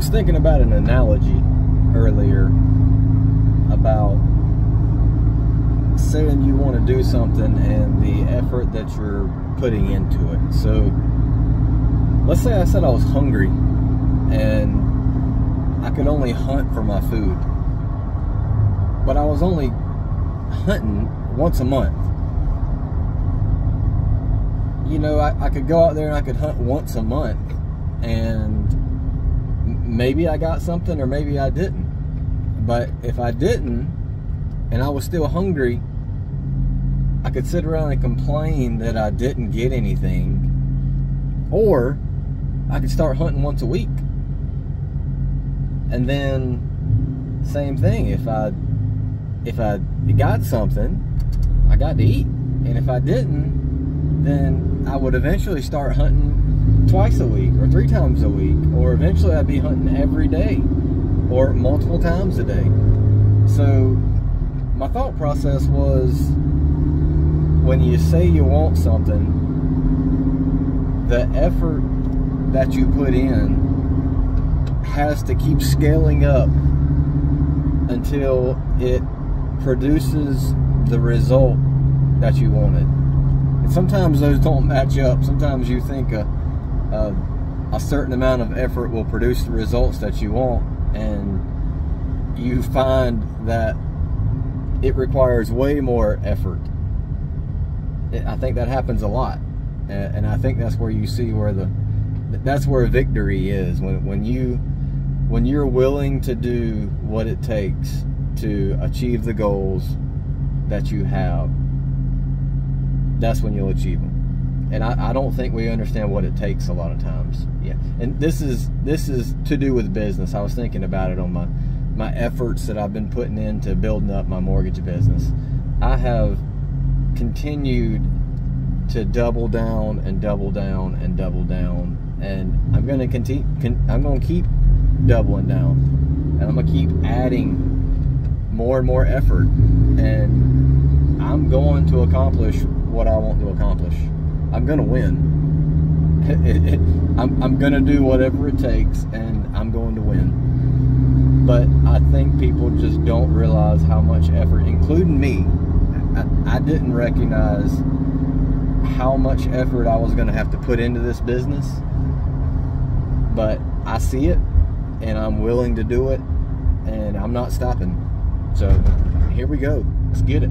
was thinking about an analogy earlier about saying you want to do something and the effort that you're putting into it. So let's say I said I was hungry and I could only hunt for my food. But I was only hunting once a month. You know, I, I could go out there and I could hunt once a month and maybe I got something or maybe I didn't. But if I didn't and I was still hungry, I could sit around and complain that I didn't get anything. Or I could start hunting once a week. And then same thing, if I if I got something, I got to eat. And if I didn't, then I would eventually start hunting twice a week or three times a week. Or eventually I'd be hunting every day or multiple times a day. So my thought process was when you say you want something, the effort that you put in has to keep scaling up until it produces the result that you wanted. And sometimes those don't match up. Sometimes you think a, a, a certain amount of effort will produce the results that you want, and you find that it requires way more effort. I think that happens a lot, and I think that's where you see where the that's where victory is when when you when you're willing to do what it takes to achieve the goals that you have, that's when you'll achieve them. And I, I, don't think we understand what it takes a lot of times. Yeah, and this is this is to do with business. I was thinking about it on my my efforts that I've been putting into building up my mortgage business. I have continued to double down and double down and double down, and I'm going to continue. Con, I'm going to keep doubling down, and I'm going to keep adding more and more effort and I'm going to accomplish what I want to accomplish. I'm going to win. I'm, I'm going to do whatever it takes and I'm going to win. But I think people just don't realize how much effort, including me, I, I didn't recognize how much effort I was going to have to put into this business. But I see it and I'm willing to do it and I'm not stopping. So here we go. Let's get it.